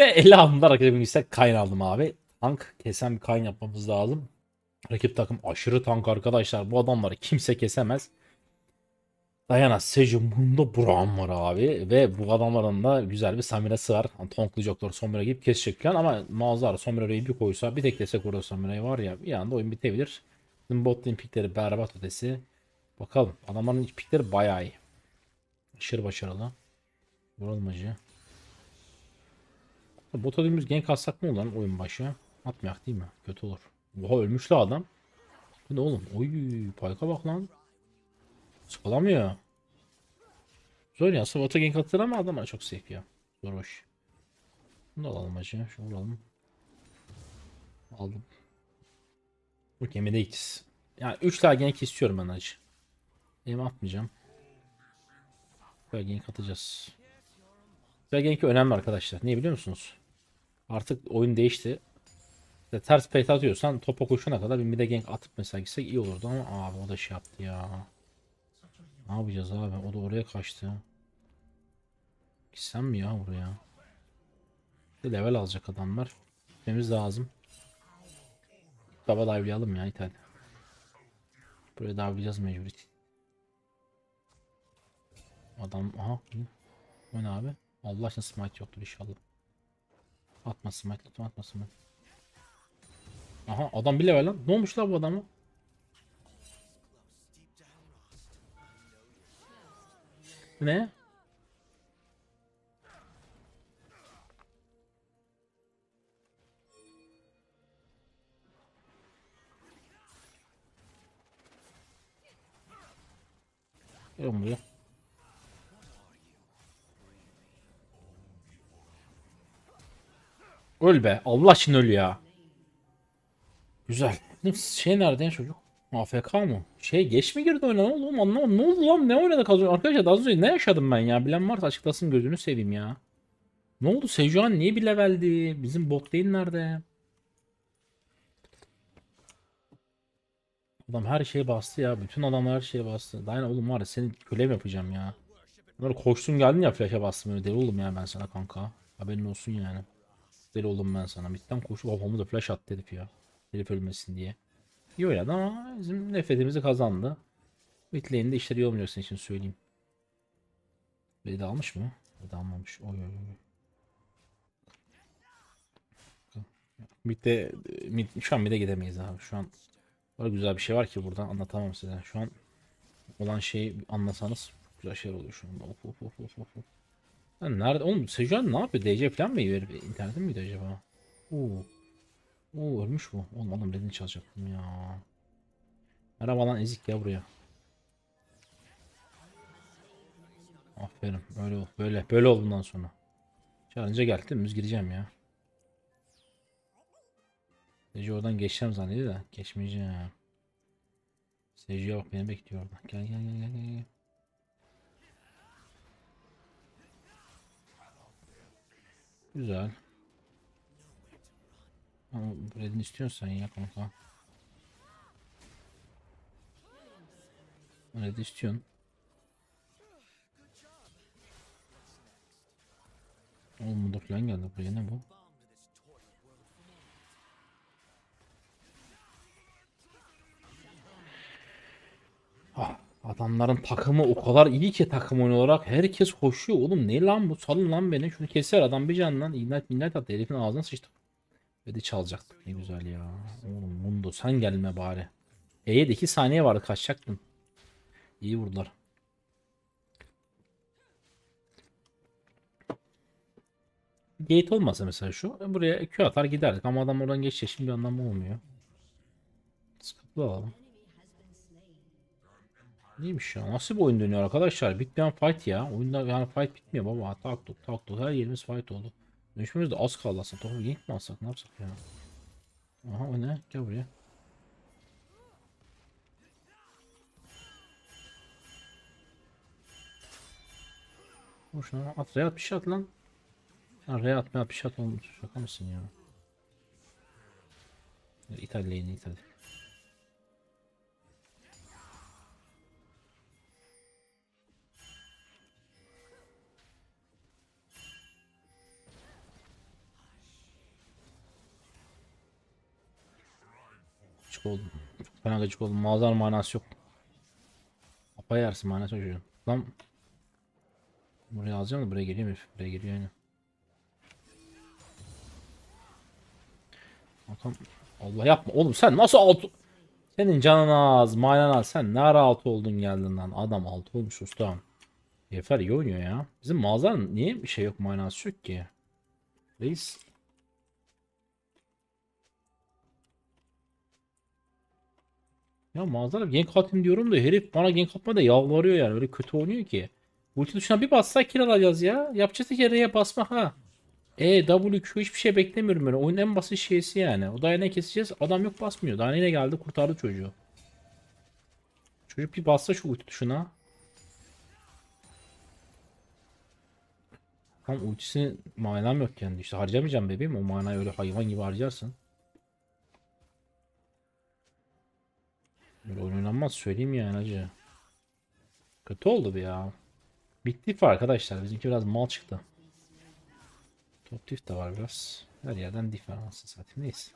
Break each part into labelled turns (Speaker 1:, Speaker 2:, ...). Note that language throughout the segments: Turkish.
Speaker 1: Ve 50 alımda rakibim ise Kayn aldım abi. Tank kesen bir Kayn yapmamız lazım. Rakip takım aşırı tank arkadaşlar. Bu adamları kimse kesemez. Dayana, Seju, Mundo, Braum var abi. Ve bu adamların da güzel bir Samira'sı var. Yani tonklayacaklar Samira gibi kesecek falan ama Mazhar Samira'yı bir koysa bir tek desek orada Samira'yı var ya bir anda oyun bitebilir. Bizim bot pikleri berbat ötesi. Bakalım adamların pikleri bayağı iyi. Aşırı başarılı. Vuralım acı. Bota dümdüz gank atsak ne olur oyun başı? Atmayak değil mi? Kötü olur. Oha ölmüş la adam. Ne oğlum? Oy payka bak lan. Sıkılamıyor. Zor ya. Bota gank atır ama adamlar çok safe ya. Zor hoş. Bunu da alalım acı. Şunu vuralım. Aldım. Bu gemide ikiz. Yani 3 daha gank istiyorum ben acı. Benim atmayacağım. Böyle gank atacağız. Böyle gank önemli arkadaşlar. Niye biliyor musunuz? Artık oyun değişti. İşte ters peyt atıyorsan topa koşana kadar bir mide gank atıp mesela gitsek iyi olurdu ama abi o da şey yaptı ya. Ne yapacağız abi? O da oraya kaçtı. Gitsem mi ya buraya? Bir level alacak adamlar. Gitmemiz lazım. Baba dive'layalım ya İtalya. Buraya dive'layacağız mecbur. Adam aha. Bu ne abi? Allah aşkına smite yoktur inşallah. Atma smite atma atma smite. Aha adam bir level lan. Ne olmuş la bu adamı? Ne? Gel buraya. Öl be. Allah için öl ya. Güzel. Şey nerede ya çocuk? AFK mı? Şey geç mi girdi oyuna? Ne oldu oğlum? Anlamadım. Ne oldu lan? Ne oynadık az önce? Arkadaşlar az önce ne yaşadım ben ya? Bilen varsa açıklasın gözünü seveyim ya. Ne oldu? Sejuani niye bir leveldi? Bizim bot değil nerede? Adam her şeye bastı ya. Bütün adamlar her şeye bastı. Daha oğlum var ya seni köle mi yapacağım ya? Bunlar koştun geldin ya flash'a bastım deli oğlum ya ben sana kanka. Haberin olsun yani. Deli oldum ben sana. Midden koşup kafamı da flash attı herif ya. Herif ölmesin diye. İyi oynadı ama bizim nefretimizi kazandı. Mid lane'de işleri iyi olmayacak senin için söyleyeyim. Beni de almış mı? Beni de almamış. Oy oy oy. Mid'de, mid, şu an mid'e gidemeyiz abi. Şu an Böyle güzel bir şey var ki burada anlatamam size. Şu an olan şeyi anlasanız güzel şeyler oluyor şu anda. Of of of of of. Lan nerede? Oğlum Sejuani ne yapıyor? DC falan mı veriyor? İnternetin miydi acaba? Oo. Oo ölmüş bu. Oğlum adam redini çalacaktım ya. Merhaba lan ezik ya buraya. Aferin. Öyle ol. Böyle. Böyle ol bundan sonra. Çağırınca gel. Dümdüz gireceğim ya. Seju oradan geçeceğim zannediyor da geçmeyeceğim. Seju'ya bak beni bekliyor orada. Gel gel gel gel gel. Güzel. Ama Red'in istiyorsan ya kanka. Red istiyorsun. Oğlum bu geldi buraya ne bu? Adamların takımı o kadar iyi ki takım oyunu olarak herkes koşuyor oğlum. Ne lan bu? Salın lan beni. Şunu keser adam bir can lan ignite ignite attı herifin ağzına sıçtık ve de çalacaktık ne güzel ya. Oğlum Mundo sen gelme bari. E'ye de 2 saniye vardı. Kaçacaktın iyi vurdular. Gate olmasa mesela şu buraya Q atar giderdik. Ama adam oradan geçecek. Şimdi anlamı olmuyor. Sıkıntı alalım Neymiş ya? Nasıl bir oyun dönüyor arkadaşlar? Bitmeyen fight ya. Oyunda yani fight bitmiyor baba. Tak tuk tak tuk. Her yerimiz fight oldu. Dönüşmemiz de az kaldı aslında. Topu gank mi alsak? Ne yapsak ya? Aha o ne? Gel buraya. Vur şuna at. R'ye at bir şey at lan. R'ye atmaya bir şey at olmuş. Şaka mısın ya? İtalya yeni İtalya. Gıcık oldum. Çok fena gıcık oldum. Mağazanın manası yok. Apa yersin manası yok çocuğun. Lan. Buraya alacağım da buraya geliyor mu? Buraya geliyor yani. Bakalım. Allah yapma oğlum sen nasıl altı... Senin canın az, manan az. Sen ne ara altı oldun geldin lan. Adam altı olmuş ustam. Yefer iyi oynuyor ya. Bizim mağazanın niye bir şey yok manası yok ki? Reis. Ya mağazada gank atayım diyorum da herif bana gank atma da yalvarıyor yani. Öyle kötü oynuyor ki. Ulti tuşuna bir bassak kill alacağız ya. Yapacağız tek R'ye basma ha. E, W, Q hiçbir şey beklemiyorum böyle. Oyunun en basit şeysi yani. O da ne keseceğiz? Adam yok basmıyor. Daha ne geldi kurtardı çocuğu. Çocuk bir bassa şu ulti tuşuna. Tam ultisini manam yok yani. İşte harcamayacağım bebeğim. O manayı öyle hayvan gibi harcarsın. Böyle oynanmaz söyleyeyim yani acı. Kötü oldu bu ya. Bitti arkadaşlar. Bizimki biraz mal çıktı. Top diff de var biraz. Her yerden diff var anasını satayım. Neyse.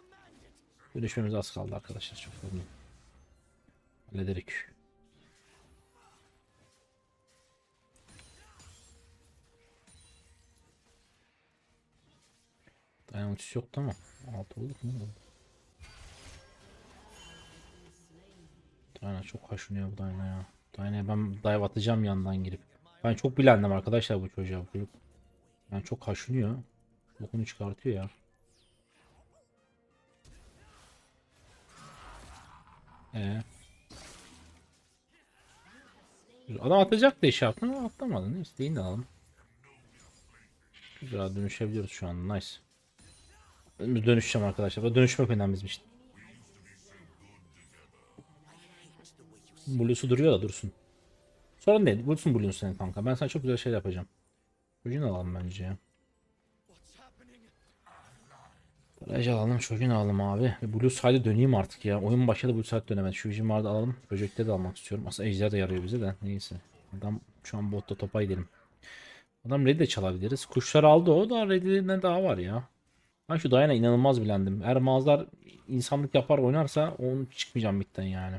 Speaker 1: Dönüşmemiz az kaldı arkadaşlar. Çok yok. Hallederik. Dayan uçuş yoktu ama. Altı olduk mu? Dayana çok kaşınıyor bu Dayana ya. Dayana'ya ben dive atacağım yandan girip. Ben çok bilendim arkadaşlar bu çocuğa. Bu çocuk. Ben çok kaşınıyor. Bokunu çıkartıyor ya. Ee. Adam atacak da işe attı ama atlamadı. Neyse değil de alalım. Güzel dönüşebiliyoruz şu an. Nice. Dönüşeceğim arkadaşlar. Dönüşmek önemli Blue'su duruyor da dursun. Sorun değil. Dursun Blue'un senin kanka. Ben sana çok güzel şeyler yapacağım. Çocuğunu alalım bence ya. Baraj alalım, çocuğunu alalım abi. Ve Blue Side'e döneyim artık ya. Oyun başladı Blue Side dönemedi. Şu Vision vardı alalım. Projekte de almak istiyorum. Aslında Ejder de yarıyor bize de. Neyse. Adam şu an botta topa gidelim. Adam Red'i de çalabiliriz. Kuşlar aldı o da Red'inden daha var ya. Ben şu Diana inanılmaz bilendim. Eğer mağazalar insanlık yapar oynarsa onu çıkmayacağım bitten yani.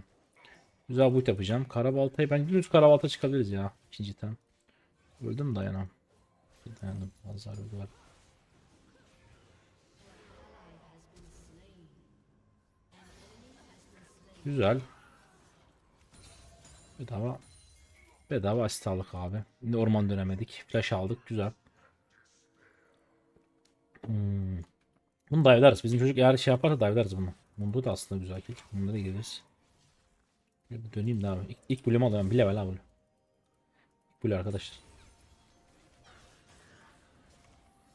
Speaker 1: Güzel boot yapacağım. Karabaltayı ben dümdüz karabalta çıkabiliriz ya. İkinci tam. Öldüm Diana? Dayandım. Mağazalar öldüler. Güzel. Bedava. Bedava aldık abi. Şimdi orman dönemedik. Flash aldık. Güzel. Hmm. Bunu dive'larız. Bizim çocuk eğer şey yaparsa dive'larız bunu. Bunda da aslında güzel kill. Bunda da gireriz. Bir döneyim de abi. İlk, ilk bölümü alıyorum. Bir level abi. İlk bölüm arkadaşlar.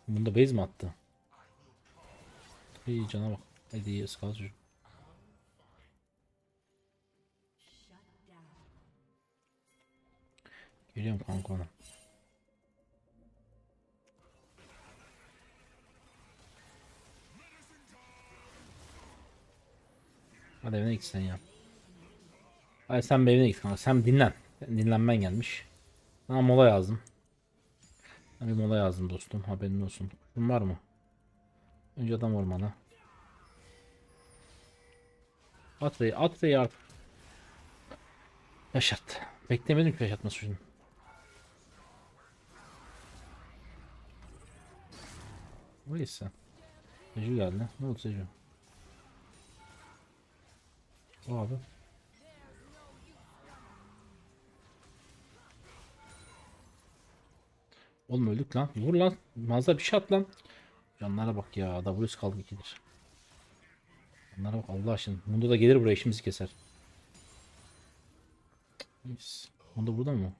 Speaker 1: Bunda base mi attı? İyi cana bak. Hadi iyi ıskal çocuk. Geliyorum kanka ona. Hadi evine git sen ya. Hadi sen bir evine git kanka. Sen dinlen. Dinlenmen gelmiş. Sana mola yazdım. Sana bir mola yazdım dostum. Haberin olsun. Kuşun var mı? Önce adam ormana. At R'yi artık. Yaşat. Beklemedim ki yaşatması şunu. Neyse. Seju geldi. Ne oldu Seju? Abi. Oğlum öldük lan. Vur lan. Mazda bir şey at lan. Canlara bak ya. W's kaldı ikidir. Canlara bak Allah aşkına. Bunda da gelir buraya işimizi keser. Neyse. Bunda burada mı?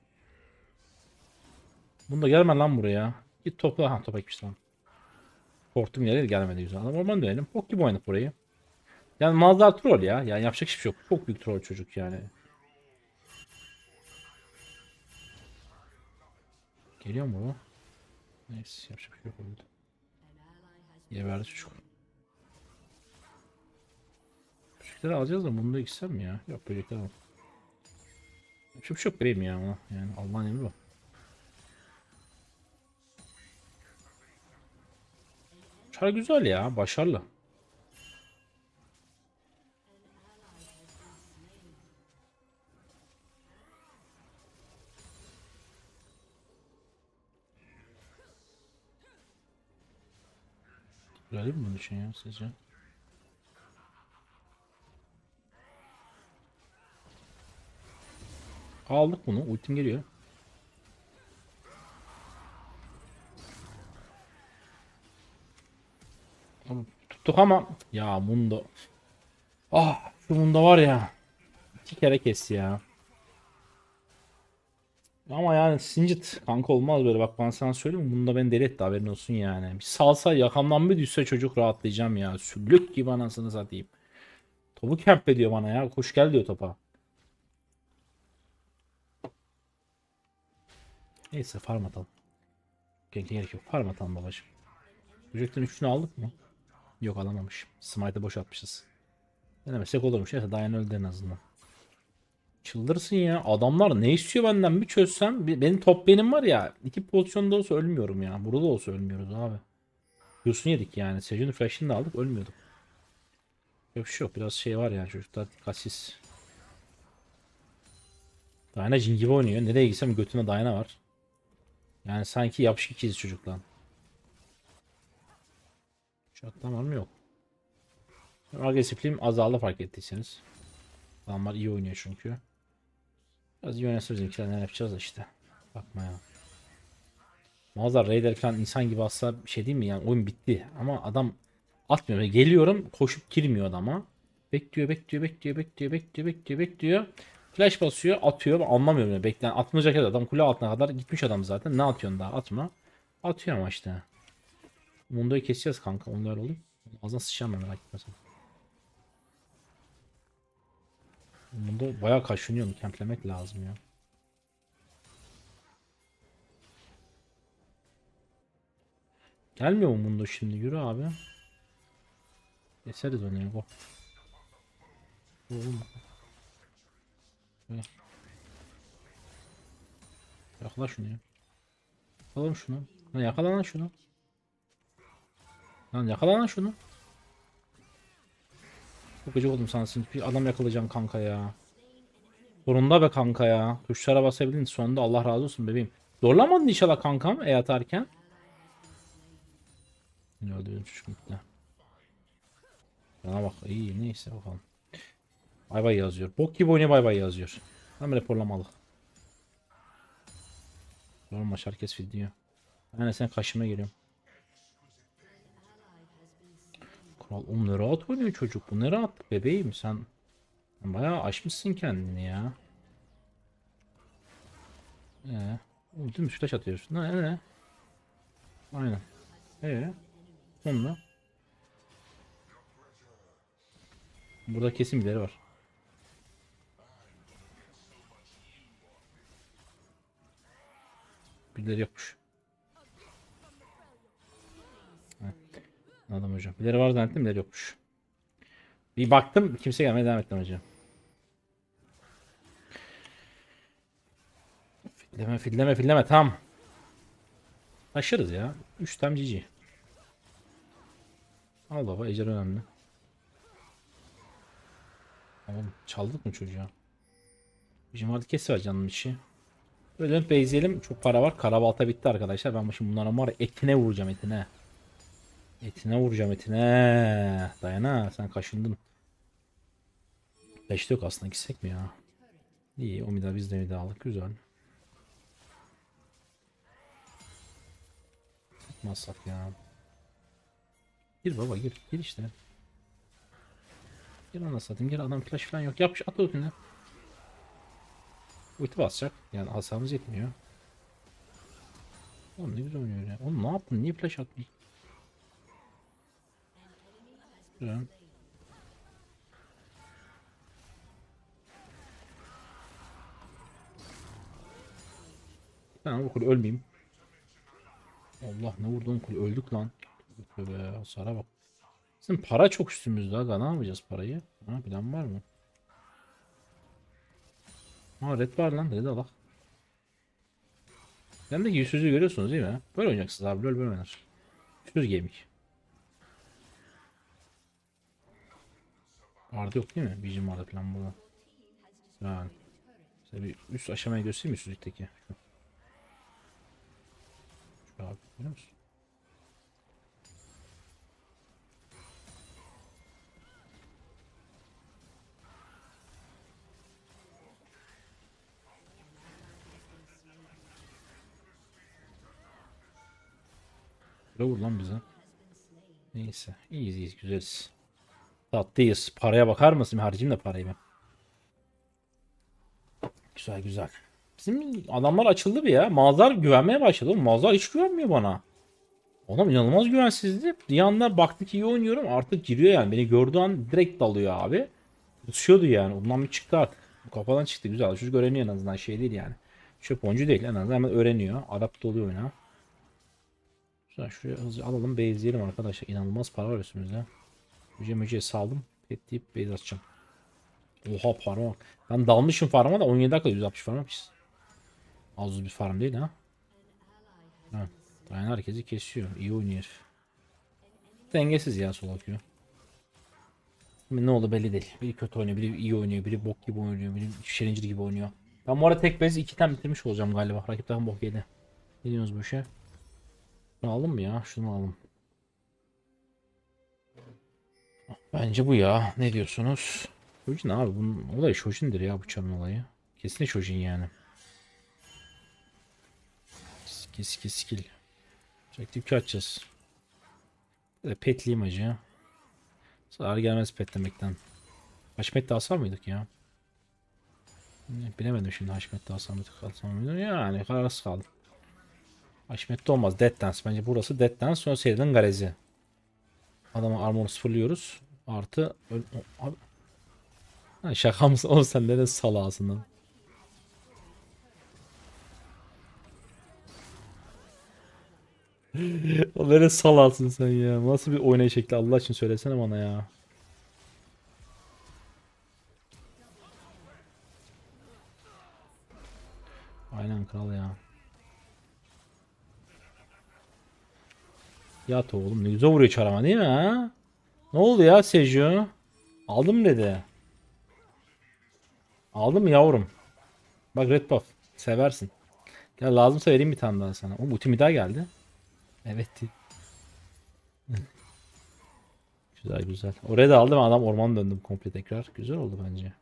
Speaker 1: Bunda gelme lan buraya. Git topla. Ha topa gitmiş lan. Korktum yere gelmedi güzel. Adam orman dönelim. Bok gibi oynadık burayı. Yani Mazda troll ya. Yani yapacak hiçbir şey yok. Çok büyük troll çocuk yani. Geliyor mu bu? Neyse yapacak bir şey yok oldu. Geberdi çocuk. Çocukları alacağız da bunu da mi ya? Yok böcekler al. Yapacak bir vereyim ya ona. Yani Allah'ın emri bu. Çar güzel ya. Başarılı. Öyle mi bunun için ya sizce? Aldık bunu. Ultim geliyor. Tuttuk ama ya Mundo. Ah şu Mundo var ya. İki kere kesti ya. Ama yani Singed kanka olmaz böyle bak ben sana söyleyeyim? Bunda beni deli etti haberin olsun yani. Bir salsa yakamdan bir düşse çocuk rahatlayacağım ya. Süllük gibi anasını satayım. Topu kempe diyor bana ya. Koş gel diyor topa. Neyse farm atalım. Gerek gerek yok. Farm atalım babacım. Projektörün üçünü aldık mı? Yok alamamış. Smite'ı boş atmışız. Denemesek olurmuş. Neyse Dayan öldü en azından. Çıldırsın ya. Adamlar ne istiyor benden bir çözsem. Benim top benim var ya. iki pozisyonda olsa ölmüyorum ya. Burada olsa ölmüyoruz abi. Q'sunu yedik yani. Seju'nun flash'ını da aldık ölmüyorduk. Yok bir şey yok. Biraz şey var ya çocuklar dikkatsiz. Dayana cin gibi oynuyor. Nereye gitsem götüne Dayana var. Yani sanki yapışık ikiz çocuk lan. Şu atlam var mı yok. Agresifliğim azaldı fark ettiyseniz. Adamlar iyi oynuyor çünkü. Biraz oynasa bizimkiler ne yapacağız işte. Bakma ya. Mağaza Raider falan insan gibi asla şey değil mi yani oyun bitti ama adam atmıyor. Geliyorum koşup girmiyor adama. Bekliyor bekliyor bekliyor bekliyor bekliyor bekliyor bekliyor. Flash basıyor atıyor ben anlamıyorum yani bekleyen atmayacak ya da adam kule altına kadar gitmiş adam zaten ne atıyorsun daha atma. Atıyor ama işte. Mundo'yu keseceğiz kanka öyle olur. Ağzına sıçacağım ben merak etme Mundo bayağı kaşınıyor mu? Kemplemek lazım ya. Gelmiyor mu Mundo şimdi? Yürü abi. Keseriz onu ya. Go. Yakala şunu ya. Yakalım şunu. Lan yakala lan şunu. Lan yakala lan şunu. Çok gıcık oldum sana şimdi bir adam yakalayacağım kanka ya. Sonunda be kanka ya. Tuşlara basabildin sonunda Allah razı olsun bebeğim. Zorlamadın inşallah kankam e atarken. Yine öldürdüm çocuk gitti. Bana bak iyi neyse bakalım. Bay bay yazıyor. Bok gibi oynuyor bay bay yazıyor. Tam raporlamalı. Zor maç herkes diyor. Yani sen kaşıma geliyorum. Kral oğlum ne rahat oynuyor çocuk bu ne rahat bebeğim sen bayağı aşmışsın kendini ya. Ee, ultim flash atıyorsun. Ne ne? Aynen. Ee, sonra Burada kesin birileri var. Birileri yokmuş. Anladım hocam. Birileri var zannettim birileri yokmuş. Bir baktım kimse gelmeye devam ettim hocam. Filleme filleme filleme tam. Aşırız ya. 3 tam GG. Al baba ejder önemli. Oğlum çaldık mı çocuğa? Bizim artık kes var canım içi. Böyle dönüp beyzeyelim. Çok para var. Karabalta bitti arkadaşlar. Ben şimdi bunların var etine vuracağım etine. Etine vuracağım etine. Dayana sen kaşındın. Beşte yok aslında gitsek mi ya? İyi o mida biz de mida aldık güzel. Tutmazsak ya. Gir baba gir. Gir işte. Gir ana satayım. Gir adam flash falan yok. Yapış at ultini. Ulti basacak. Yani hasarımız yetmiyor. Oğlum ne güzel oynuyor ya. Oğlum ne yaptın? Niye flash attın? Güzel. Bu kule ölmeyeyim. Allah ne vurdun kule öldük lan. Tövbe hasara bak. Bizim para çok üstümüzde aga ne yapacağız parayı? Ha plan var mı? Ha red var lan red alak. Hem de yüzsüzlüğü görüyorsunuz değil mi? Böyle oynayacaksınız abi LoL böyle oynar. Yüzsüz gaming. Arda yok değil mi? Vision vardı plan burada. Yani. Size bir üst aşamayı göstereyim mi üstlükteki? Şu. Şu abi görüyor musun? Vur lan bize. Neyse iyiyiz iyiyiz güzeliz. Tatlıyız. Paraya bakar mısın? Harcayayım da parayı ben. Güzel güzel. Bizim adamlar açıldı bir ya. Mazhar güvenmeye başladı. Oğlum Mazhar hiç güvenmiyor bana. Adam inanılmaz güvensizdi. Bir anda baktı ki iyi oynuyorum. Artık giriyor yani. Beni gördüğü an direkt dalıyor abi. Tutuşuyordu yani. Ondan bir çıktı artık. Kafadan çıktı. Güzel. Çocuk öğreniyor en azından. Şey değil yani. Çöp oyuncu değil. En azından hemen öğreniyor. Adapte oluyor oyuna. Şuraya hızlıca alalım. Base'leyelim arkadaşlar. İnanılmaz para var üstümüzde. Müce müce saldım. Pet deyip base atacağım. Oha farma bak. Ben dalmışım farma da 17 dakika 160 farm yapmışız. Az bir farm değil ha. Ha. Dayan herkesi kesiyor. İyi oynuyor. Dengesiz ya sol akıyor. Ne oldu belli değil. Biri kötü oynuyor, biri iyi oynuyor, biri bok gibi oynuyor, biri şerincir gibi oynuyor. Ben bu arada tek base 2'den bitirmiş olacağım galiba. Rakip takım bok yedi. Ne bu işe? Şunu aldım mı ya? Şunu aldım. Bence bu ya. Ne diyorsunuz? Shojin abi bunun olayı Shojin'dir ya bıçağın olayı. Kesin Shojin yani. Skill skill skill. Çektik ki açacağız. Petliyim acı. Zarar gelmez petlemekten. Haşmet'te asar mıydık ya? Bilemedim şimdi Haşmet'te asar mıydık asar mıydık? Yani kararsız kaldım. Haşmet'te olmaz. Dead Dance. Bence burası Dead Dance. Sonra seriden Garezi. Adamın armor'u sıfırlıyoruz. Artı... Öl- Abi... Ha, şaka mısın? Oğlum sen neden salağısın lan? O neden salağısın sen ya? Nasıl bir oynayış şekli Allah için söylesene bana ya. Aynen kral ya. Yat oğlum ne güzel vuruyor çarama değil mi ha? Ne oldu ya Seju? Aldım dedi. Aldım yavrum? Bak red buff. Seversin. Gel lazımsa vereyim bir tane daha sana. O ultimi daha geldi. Evet. güzel güzel. Oraya da aldım adam orman döndüm komple tekrar. Güzel oldu bence.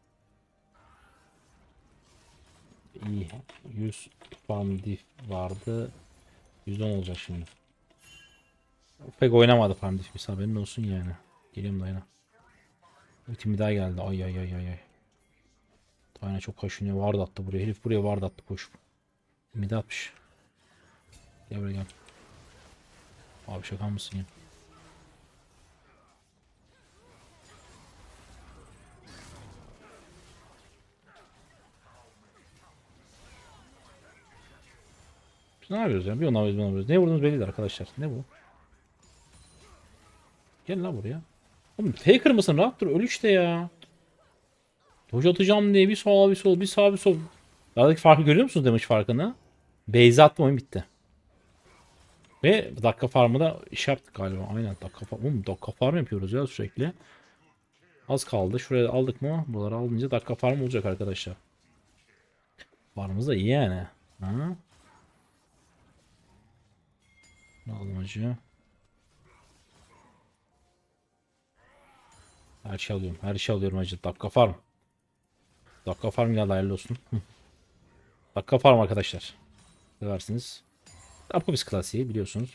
Speaker 1: İyi. 100 farm diff vardı. 110 olacak şimdi. Pek oynamadı farm diff. Haberin olsun yani. Geliyorum dayana. Ultimi daha geldi. Ay ay ay ay ay. Dayana çok kaşınıyor. Ward attı buraya. Herif buraya ward attı koşup. Mid atmış. Gel buraya gel. Abi şaka mısın ya? Biz ne yapıyoruz ya? Bir ona bir ona yapıyoruz. Ne vurdunuz belli arkadaşlar. Ne bu? Gel lan buraya. Oğlum faker mısın? Rahat dur. Öl işte ya. Doge atacağım diye bir sağ bir sol bir sağ bir sol. Aradaki farkı görüyor musunuz demiş farkını? Beyza attım oyun bitti. Ve dakika farmı da iş yaptık galiba. Aynen dakika farm. Oğlum dakika farm yapıyoruz ya sürekli. Az kaldı. Şuraya aldık mı? Buraları alınca dakika farm olacak arkadaşlar. Farmımız da iyi yani. Ha? Ne aldım acı? Her şey alıyorum. Her şey alıyorum acı. Dakika farm. Dakika farm geldi hayırlı olsun. Dakika farm arkadaşlar. Seversiniz. Apobis klasiği biliyorsunuz.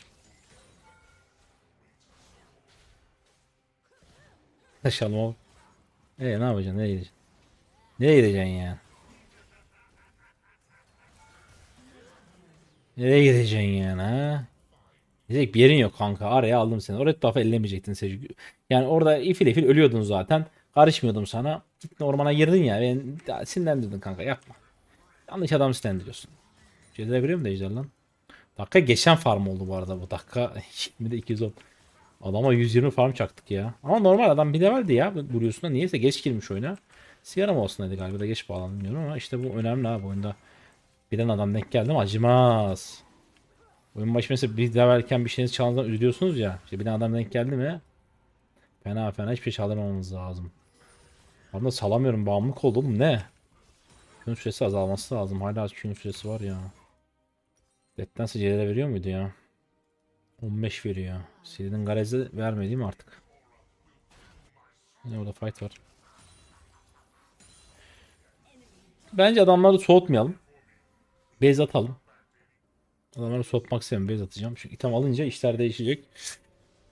Speaker 1: Taşalım o. Ee ne yapacaksın? Nereye gideceksin? Nereye gideceksin ya? Nereye gideceksin yani? Diyecek bir yerin yok kanka. Araya aldım seni. Oraya tuhaf ellemeyecektin Seju. Yani orada ifil ifil ölüyordun zaten. Karışmıyordum sana. Gittin ormana girdin ya. Beni ya sinirlendirdin kanka yapma. Yanlış adamı sinirlendiriyorsun. Cedere veriyor mu Ejder lan? Dakika geçen farm oldu bu arada bu dakika. 20'de 210. Adama 120 farm çaktık ya. Ama normal adam bir leveldi ya. Vuruyorsun da niyeyse geç girmiş oyuna. Sigara mı olsun dedi galiba da geç bağlandı bilmiyorum ama işte bu önemli abi oyunda. Bilen adam denk geldi acımaz. Oyun başı mesela bir levelken bir şeyiniz çaldığında üzülüyorsunuz ya. İşte bilen adam denk geldi mi? Fena fena hiçbir şey çaldırmamamız lazım. Ama salamıyorum bağımlılık oldu oğlum ne? Q'nun süresi azalması lazım. Hala Q'nun süresi var ya. Detten secelere veriyor muydu ya? 15 veriyor. Silinin garezi vermedi mi artık? Yine orada fight var. Bence adamları soğutmayalım. Base atalım. Adamları soğutmak istemiyorum. Base atacağım. Çünkü item alınca işler değişecek.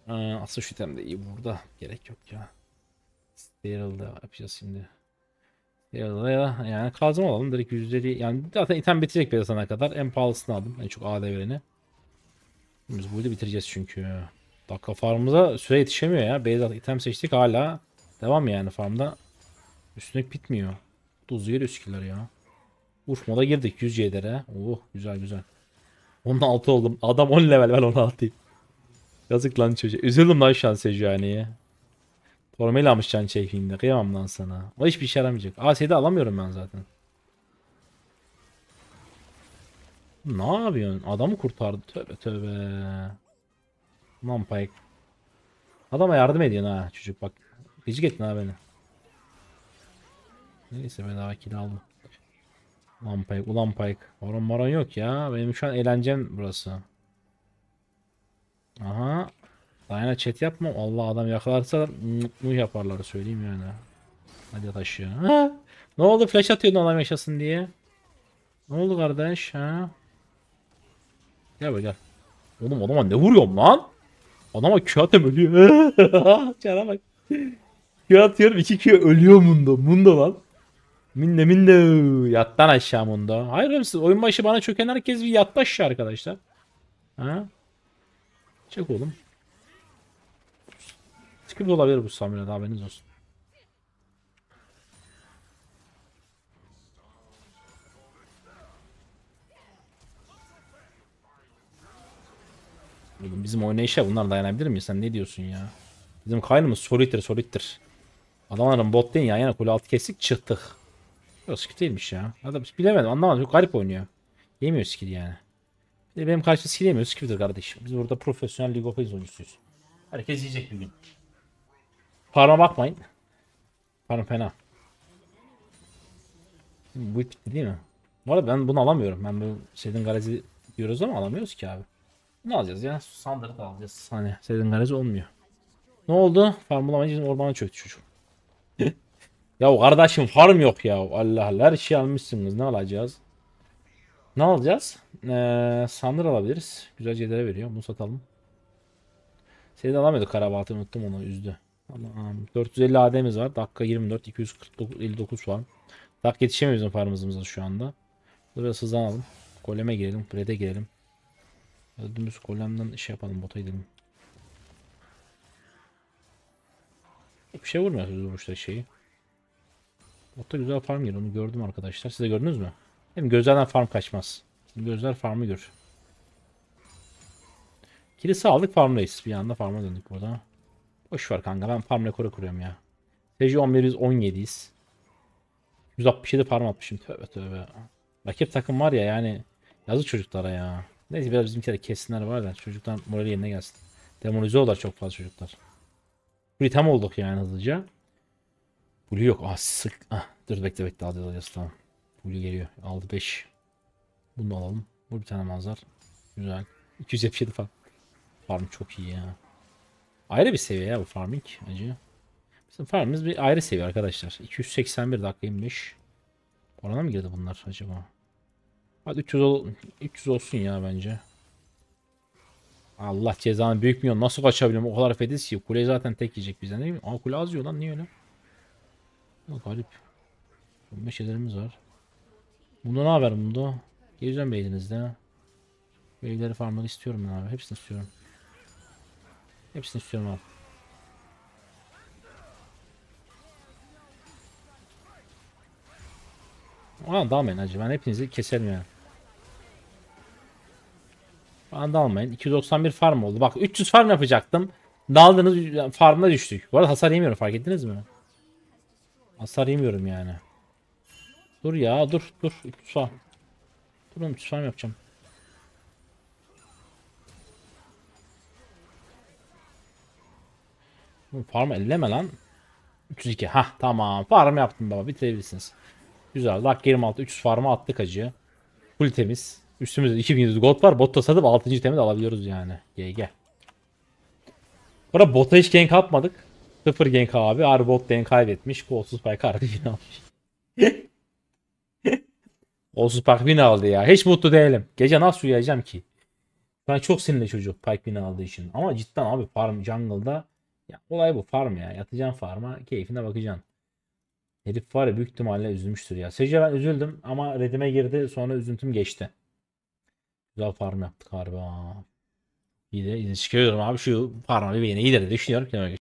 Speaker 1: Aa, şu item de iyi burada. Gerek yok ya. Steril'da yapacağız şimdi. Steril'da ya yani kazma alalım. Direkt yüzleri yani zaten item bitecek atana kadar. En pahalısını aldım. En çok AD vereni. Biz burada bitireceğiz çünkü. Dakika farmımıza süre yetişemiyor ya. Base item seçtik hala. Devam yani farmda. Üstüne bitmiyor. Tuzlu yer skiller ya. Urf moda girdik 100 C'lere. Oh güzel güzel. 16 oldum. Adam 10 level ben 16'yım. Yazık lan çocuğa. Üzüldüm lan şu an Sejuani'ye. Formayla almış can çektiğinde. Kıyamam lan sana. O hiçbir işe yaramayacak. AS'de alamıyorum ben zaten. Ne yapıyorsun? Adamı kurtardı. Tövbe tövbe. Lan Pike. Adama yardım ediyorsun ha çocuk bak. Gıcık ettin ha beni. Neyse bedava kill aldım. Ulan Pike, ulan Pike. Horon moron yok ya. Benim şu an eğlencem burası. Aha. Dayana chat yapma. Allah adam yakalarsa mutlu yaparlar söyleyeyim yani. Hadi yat aşağı. Ha? Ne oldu flash atıyordun adam yaşasın diye. Ne oldu kardeş ha? Gel be gel. Oğlum adama ne vuruyorum lan? Adama Q atıyorum ölüyor. Çara bak. Q atıyorum 2 Q ölüyor Mundo. Mundo lan. Minne minne. Yattan aşağı Mundo. Hayır oğlum siz oyun başı bana çöken herkes bir yattı aşağı arkadaşlar. Ha? Çek oğlum. Skip olabilir bu Samir'e haberiniz olsun. Oğlum bizim oynayışa bunlar dayanabilir mi? Sen ne diyorsun ya? Bizim kaynımız solittir solittir. Adamların bot değil ya yine kule altı kesik çıktık. Yok skill değilmiş ya. Adam bilemedim anlamadım çok garip oynuyor. Yemiyor skill yani. Bir de benim karşı skill yemiyor skill'dir kardeşim. Biz burada profesyonel League of Legends oyuncusuyuz. Herkes yiyecek bir gün. Parma bakmayın. Parma fena. Bu bitti değil mi? Bu arada ben bunu alamıyorum. Ben bu Sedin Garezi diyoruz ama alamıyoruz ki abi. Ne alacağız ya? Sandırı da alacağız. Hani Sedin Garezi olmuyor. Ne oldu? Farm bulamayınca ormana çöktü çocuk. Ya kardeşim farm yok ya. Allah Allah her şeyi almışsınız. Ne alacağız? Ne alacağız? Ee, sandır alabiliriz. Güzel şeylere veriyor. Bunu satalım. Seni de alamıyorduk karabatı unuttum onu üzdü. Tamam. 450 AD'miz var. Dakika 24 249 59 var. Dakika yetişemiyoruz bizim farmımızda şu anda. Biraz hızlanalım. Goleme girelim. Red'e girelim. Öldüğümüz golemden şey yapalım. Bota gidelim. Bir şey vurmuyor biz vuruşta şeyi. Botta güzel farm geliyor. Onu gördüm arkadaşlar. Siz de gördünüz mü? Hem gözlerden farm kaçmaz. Gözler farmı gör. Kilisi aldık farmdayız. Bir anda farma döndük burada. Boş ver kanka ben farm rekoru kuruyorum ya. Seji 11'iz 17'yiz. 167 farm atmışım. Tövbe tövbe. Rakip takım var ya yani yazık çocuklara ya. Neyse biraz bizimkiler kessinler var da çocuklar morali yerine gelsin. Demolize oldular çok fazla çocuklar. Blue tam olduk yani hızlıca. Blue yok. Ah sık. Ah, dur bekle bekle alacağız alacağız tamam. Blue geliyor. Aldı 5. Bunu alalım. Bu bir tane manzar. Güzel. 277 farm. Farm çok iyi ya. Ayrı bir seviye ya bu farming acı. Bizim farmımız bir ayrı seviye arkadaşlar. 281 dakika 25. Orana mı girdi bunlar acaba? Hadi 300, ol 300 olsun ya bence. Allah cezanı büyük milyon nasıl kaçabiliyorum o kadar fediz ki kule zaten tek yiyecek bizden değil mi? Aa kule az yiyor lan niye öyle? Ya, garip. 15 şeylerimiz var. Bunda ne haber bunda? Geleceğim beyninizde. Beyleri farmları istiyorum ben abi. Hepsini istiyorum. Hepsini istiyorum abi. Aa dalmayın hacı. Ben hepinizi keserim yani. Bana dalmayın. 291 farm oldu. Bak 300 farm yapacaktım. Daldınız farmına düştük. Bu arada hasar yemiyorum fark ettiniz mi? Hasar yemiyorum yani. Dur ya dur dur. 300 farm. Dur oğlum 300 farm yapacağım. Farm elleme lan. 302. Ha tamam. Farm yaptım baba. Bitirebilirsiniz. Güzel. Dak 26 300 farm'a attık acı. Full temiz. Üstümüzde 2700 gold var. Botta satıp 6. temiz alabiliyoruz yani. GG. Burada bota hiç gank atmadık. 0 gank abi. Harbi bot gank kaybetmiş. Golsuz spike harbi yine almış. Golsuz spike win aldı ya. Hiç mutlu değilim. Gece nasıl uyuyacağım ki? Ben çok sinirli çocuk Pike bini aldığı için. Ama cidden abi farm jungle'da ya olay bu farm ya. Yatacaksın farma keyfine bakacaksın. Herif var ya büyük ihtimalle üzülmüştür ya. Sece ben üzüldüm ama redime girdi sonra üzüntüm geçti. Güzel farm yaptık harbi ha. İyi de çıkıyorum abi şu farma bir beni iyi de düşünüyorum.